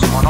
just one